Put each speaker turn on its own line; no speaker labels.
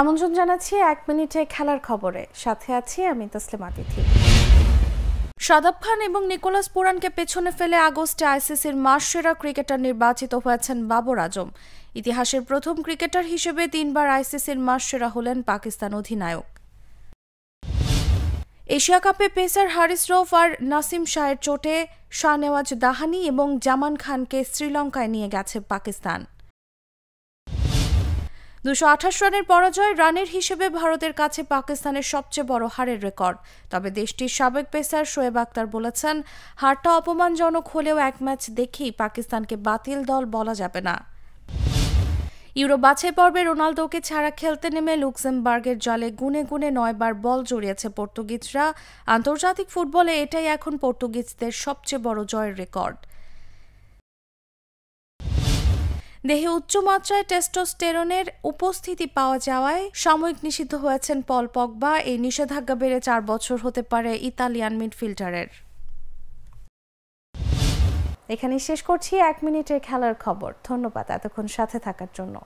আমন্ত্রণ জানাচ্ছি এক মিনিটে খেলার খবরে। সাথে আছি আমি তসলিম আতিথি সাদাব খান এবং নিকোলাস পুরানকে পেছনে ফেলে আগস্টে আইসিসির মাসসেরা ক্রিকেটার নির্বাচিত হয়েছেন বাবর আজম। ইতিহাসের প্রথম ক্রিকেটার হিসেবে তিনবার আইসিসির মাসসেরা হলেন পাকিস্তান অধিনায়ক। এশিয়া কাপে পেসার হারিস রৌফ আর নাসিম শাহের চোটে শাহনেওয়াজ দাহানি এবং জামান খানকে শ্রীলঙ্কায় নিয়ে গেছে পাকিস্তান। দুশো আঠাশ রানের পরাজয় রানের হিসেবে ভারতের কাছে পাকিস্তানের সবচেয়ে বড় হারের রেকর্ড। তবে দেশটির সাবেক পেসার শোয়েব আক্তার বলেছেন, হারটা অপমানজনক হলেও এক ম্যাচ দেখেই পাকিস্তানকে বাতিল দল বলা যাবে না। ইউরো বাছাই পর্বে রোনালদোকে ছাড়া খেলতে নেমে লুক্সেমবার্গের জালে গুনে গুনে নয়বার বল জড়িয়েছে পর্তুগিজরা। আন্তর্জাতিক ফুটবলে এটাই এখন পর্তুগিজদের সবচেয়ে বড় জয়ের রেকর্ড। দেহে উচ্চমাত্রায় টেস্টোস্টেরনের উপস্থিতি পাওয়া যাওয়ায় সাময়িক নিষিদ্ধ হয়েছেন পল পগবা। এই নিষেধাজ্ঞা বেড়ে চার বছর হতে পারে ইতালিয়ান মিডফিল্ডারের। এখানে শেষ করছি। এক মিনিটের খেলার খবর। ধন্যবাদ এতক্ষণ সাথে থাকার জন্য।